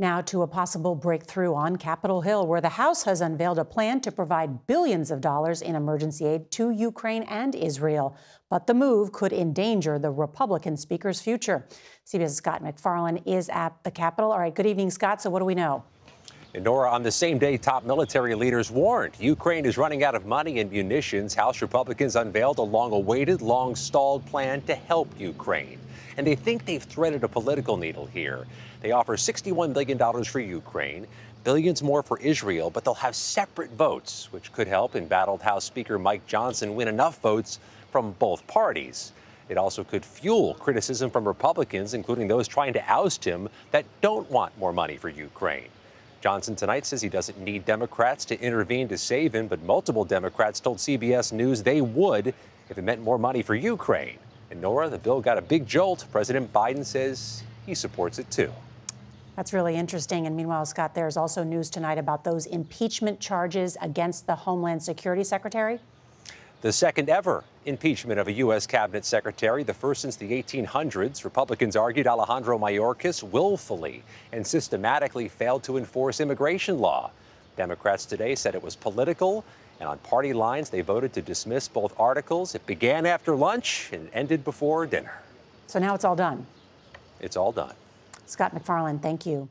Now to a possible breakthrough on Capitol Hill, where the House has unveiled a plan to provide billions of dollars in emergency aid to Ukraine and Israel. But the move could endanger the Republican Speaker's future. CBS's Scott MacFarlane is at the Capitol. All right, good evening, Scott. So, what do we know? And Norah, on the same day, top military leaders warned Ukraine is running out of money and munitions. House Republicans unveiled a long awaited, long stalled plan to help Ukraine. And they think they've threaded a political needle here. They offer $61 billion for Ukraine, billions more for Israel, but they'll have separate votes, which could help embattled House Speaker Mike Johnson win enough votes from both parties. It also could fuel criticism from Republicans, including those trying to oust him, that don't want more money for Ukraine. Johnson tonight says he doesn't need Democrats to intervene to save him, but multiple Democrats told CBS News they would if it meant more money for Ukraine. And Norah, the bill got a big jolt. President Biden says he supports it too. That's really interesting. And meanwhile, Scott, there's also news tonight about those impeachment charges against the Homeland Security Secretary the second ever impeachment of a U.S. cabinet secretary, the first since the 1800s. Republicans argued Alejandro Mayorkas willfully and systematically failed to enforce immigration law. Democrats today said it was political, and on party lines, they voted to dismiss both articles. It began after lunch and ended before dinner. So now it's all done. It's all done. Scott MacFarlane, thank you.